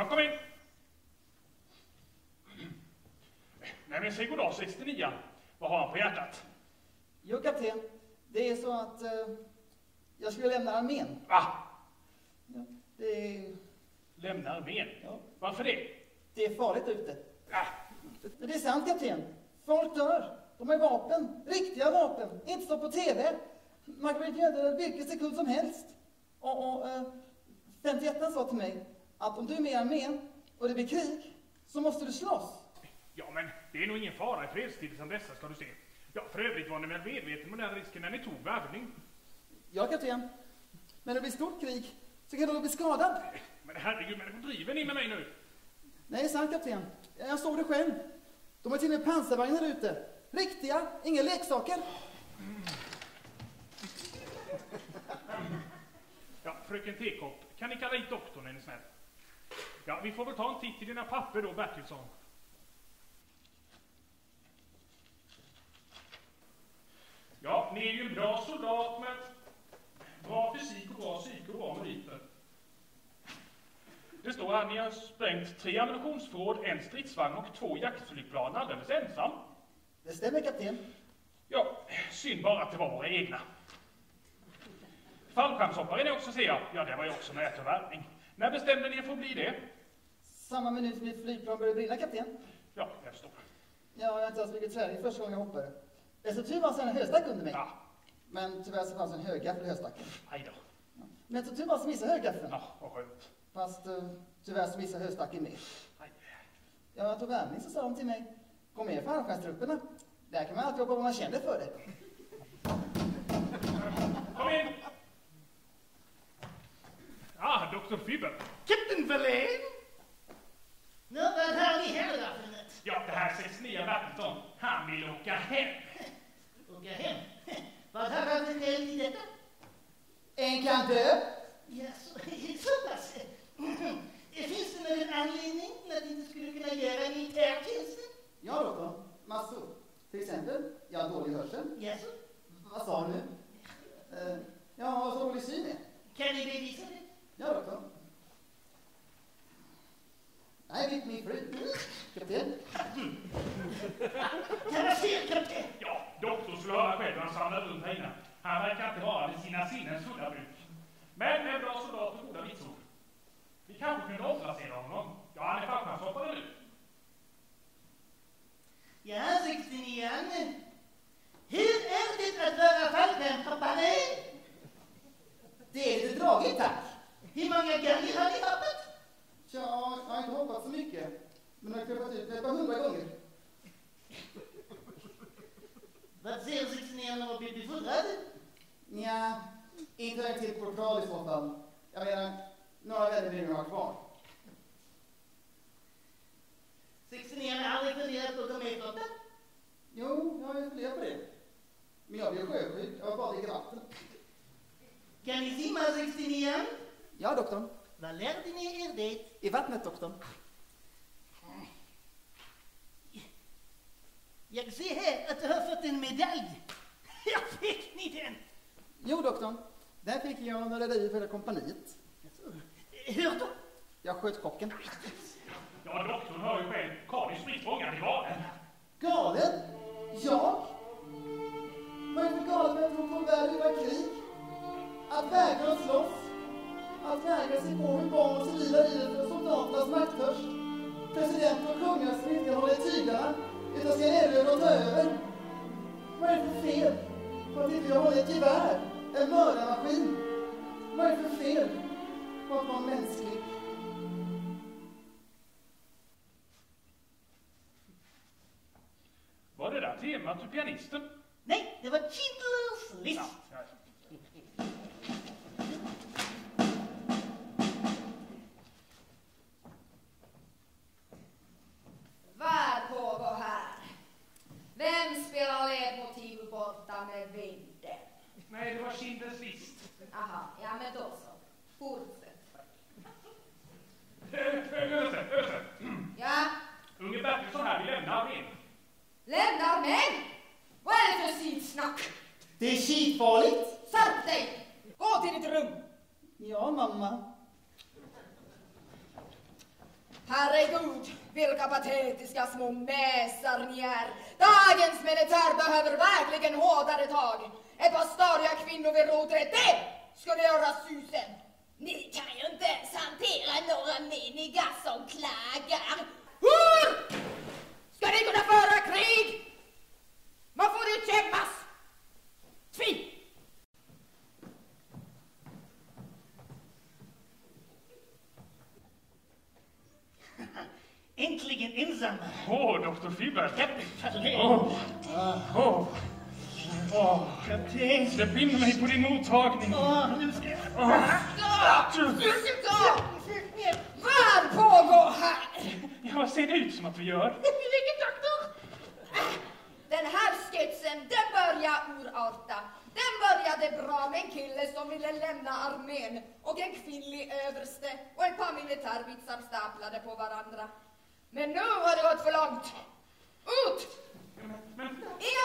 Ja, kom in. Nej, men säg goddag 69. Vad har han på hjärtat? Jo, kapten. Det är så att eh, jag skulle lämna armén. Va? Ja, det är... Lämna armén? Ja. Varför det? Det är farligt ute. Ah. Ja. Det är sant, kapten. Folk dör. De har vapen. Riktiga vapen. Inte så på TV. Man kan bli dödad vilken sekund som helst. Och, och eh, 51 sa till mig att om du är med i armén och det blir krig så måste du slåss. ja, men det är nog ingen fara i fredstid som dessa ska du se. Ja, för övrigt var ni väl medveten om den risken när ni tog värvning? Ja, kapten. Men det blir stort krig så kan du bli skadad. Men herregud, men driver ni med mig nu? Nej, sant, kapten. Jag såg det själv. De har till och med pansarvagnar ute. Riktiga, inga leksaker. Ja, fröken Tekopp, kan ni kalla hit doktorn är ni snäll? Ja, vi får väl ta en titt i dina papper då, Bertilsson. Ja, ni är ju en bra soldat med bra fysik och bra psyke och bra meriter. Det står här, ni har sprängt tre ammunitionsförråd, en stridsvagn och två jaktflygplan alldeles ensam. Det stämmer, kapten. Ja, synd bara att det var våra egna. Fallskärmshoppare är ni också ser jag. Ja, det var ju också med till värvning. När bestämde ni er för att bli det? Samma minut som mitt flygplan började brinna, kapten. Ja, jag förstår. Ja, jag har inte haft mycket träning första gången jag hoppade. Det så tur var så en höstack under mig. Ja, Men tyvärr så fanns en högaffel i höstacken. aj då. Men så tur var så missade högaffeln. Ja, vad skönt. Fast eh, tyvärr så missade höstacken med. Aj. Ja, jag tog värvning så sa de till mig, kom med i fallskärmstrupperna. Där kan man alltid jobba om man känner för det. Kom in! Ah, Dr. Fibber. Captain Verlaine? Nå, vad har ni här då för något? Ja, det här 69 Bertilsson. Han vill åka hem. Åka hem? Vad har han för del i detta? En kan dö. Ja, så, så pass. Finns det någon anledning till att inte skulle kunna göra militärtjänsten? Ja, doktor. Massor. Till exempel, jag har dålig hörsel. Jaså? Vad sa du nu? Eh, jag har så dålig syn. Kan ni bevisa det? Ja, doktor. Nej, mitt min fru. Kapten. Kan jag se, kapten? Ja, doktorn skulle höra själv när han samlar runt här inne. Han verkar inte vara vid sina sinnens fulla bruk. Men en bra soldat och goda vitsord. Vi kanske kunde omplacera honom. Ja, han är fallskärmshoppare nu. Ja, 69 Hur är det att vara fallskärmshoppare? Det är lite dragigt, tack. Hur många gånger har ni? Tja, jag har inte hoppat så mycket. Men jag har klippat ut ett par hundra gånger. Vad säger 69 om att bli befordrad? Nja, inte en till korpral i så fall. Jag menar, några vänner vill ha kvar. 69 har aldrig funderat på att gå med i flottan? Jo, jag har funderat på det. Men jag blir sjösjuk. Jag var bara i vatten. Kan ni simma 69 Ja, doktorn. Vad lärde ni er det? I vattnet, doktorn. Jag ser här att du har fått en medalj. Ja, fick ni den? Jo, doktorn. Den fick jag när jag för hela kompaniet. Hur då? Jag sköt kocken. Ja, doktorn hör ju själv. Karin spritt fångad i galen. Galen? Jag? Vad är det för galet med att tro på en värld utan krig? Att vägra att slåss? Att vägra se på hur barn och civila lider för soldaternas makttörst? Presidenter och kungar som inte håller i tyglarna utan ska erövra och ta över? Vad är det för fel på att inte jag håller ett gevär? En mördarmaskin? Vad är det för fel på att vara mänsklig? Var det där temat ur pianisten? Nej, det var Schindler's list. Ja. Vad pågår här? Vem spelar ledmotiv borta med vinden? Nej, det var Schindler's list. Aha, ja men då så. Fortsätt. Öse, Öse. Ja, Unge Bertilsson här vill lämna armén. lämnar män! Vad är det för sidsnack? Det är skitfarligt! Skärp dig! Gå till ditt rum! Ja, mamma. Herregud, vilka patetiska små mesar ni är. Dagens militär behöver verkligen hårdare tag. Ett par stadiga kvinnor vid rodret, det skulle göra susen. Ni kan ju inte ens hantera några minigas som klagar. Hur ska ni kunna föra krig? Man får ju kämpas. Tvi! Äntligen ensam. Åh, doktor Friberg. Kapten. Åh, åh, åh. Kapten. Släpp in mig på din mottagning. Åh, nu ska jag... Stopp! Vad pågår här? Ja, vad ser det ut som att vi gör? Vilken doktor? Den här sketchen, den börjar urarta. Den började bra med en kille som ville lämna armén och en kvinnlig överste och ett par militärvitsar staplade på varandra. Men nu har det gått för långt. Ut! Men, Inga